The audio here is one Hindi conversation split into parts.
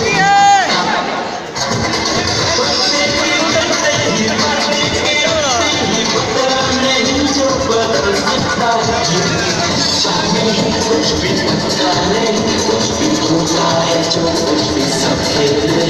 भी है आज कितने होंगे जो कुछ भी सब खेल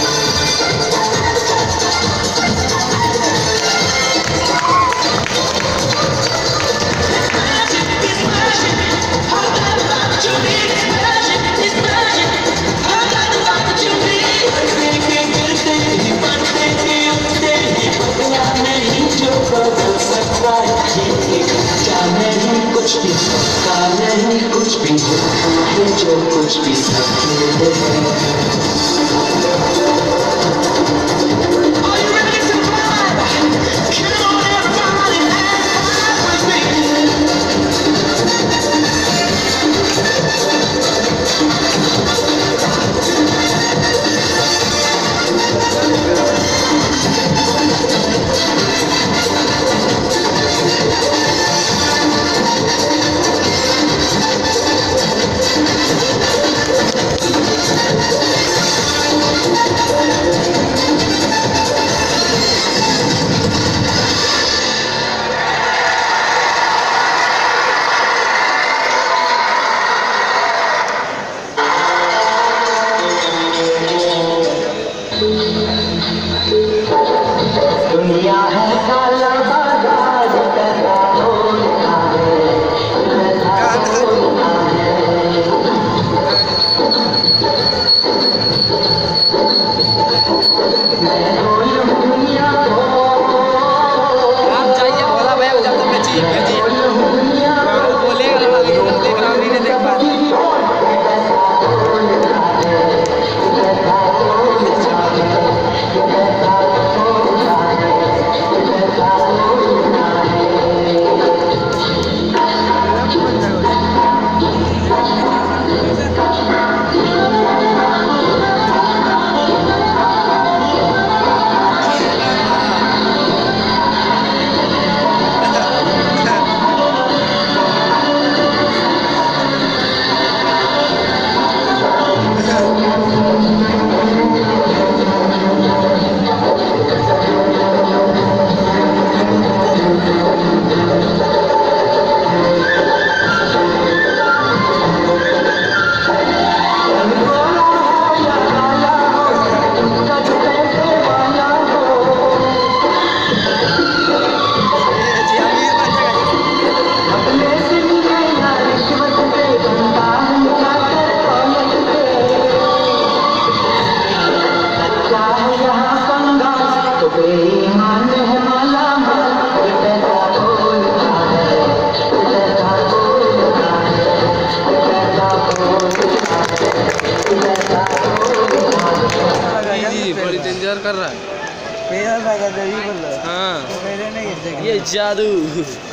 हाँ। है गिरते ये जादू।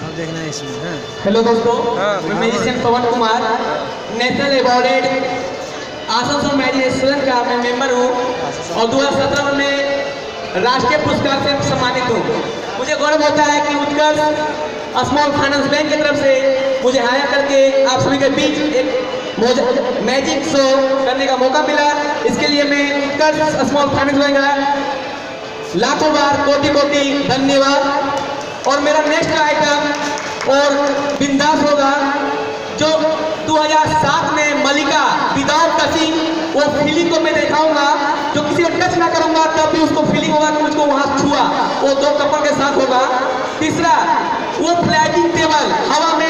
आप देखना इसमें हाँ। हेलो दोस्तों। हाँ। मैं पवन कुमार नेशनल अवार्डेड आसनसोल मैजिस्ट्रेशन का मैं मेंबर हूँ। और 2017 में राष्ट्रीय पुरस्कार से सम्मानित हूँ। मुझे गौरव होता है कि उत्कर्ष स्मॉल फाइनेंस बैंक की तरफ़ से मुझे हायर करके आप सभी के बीच एक मैजिक शो करने का मौका मिला। इसके लिए मैं उत्कर्ष स्मॉल फाइनेंस बैंक का लाखों बार कोटि कोटि धन्यवाद। और मेरा नेक्स्ट आइटम और बिंदास होगा, जो 2007 में मलिका, विदाउट टचिंग वो फीलिंग को मैं दिखाऊँगा। जो किसी को टच ना करूँगा, तब भी उसको फीलिंग होगा कि मुझको वहाँ छुआ। वो दो कपल के साथ होगा। तीसरा, वो फ्लैटिंग टेबल हवा में